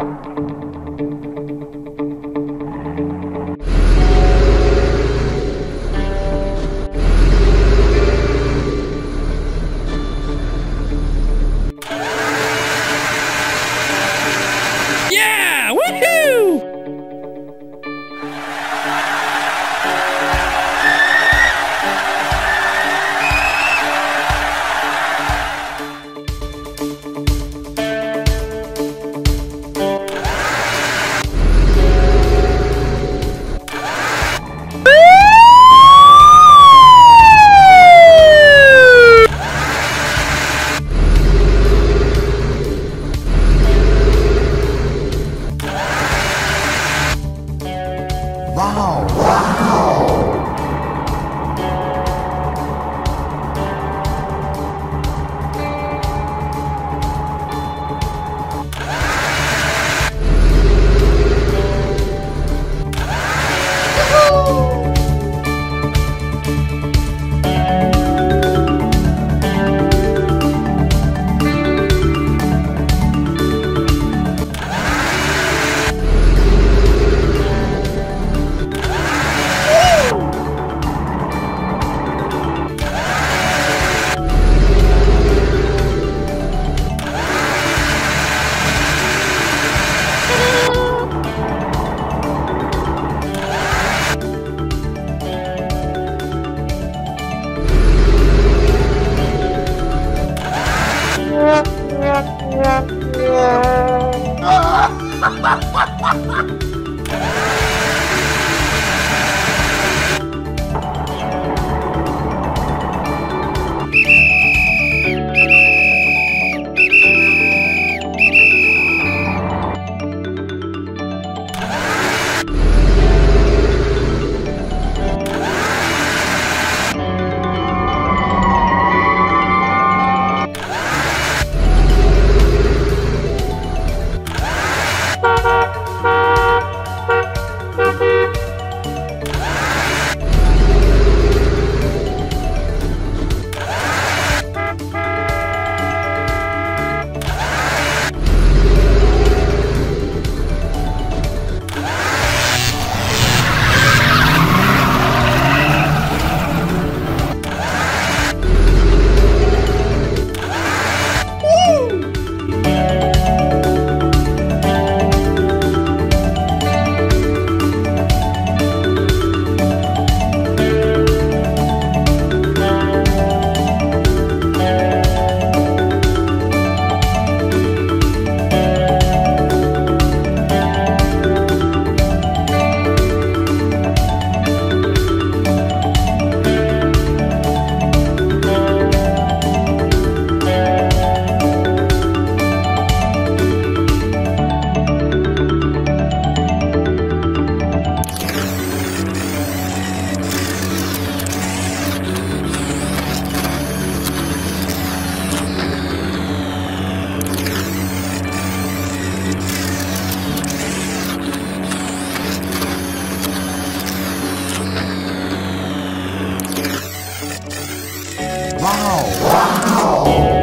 Yeah! Wow. Wow.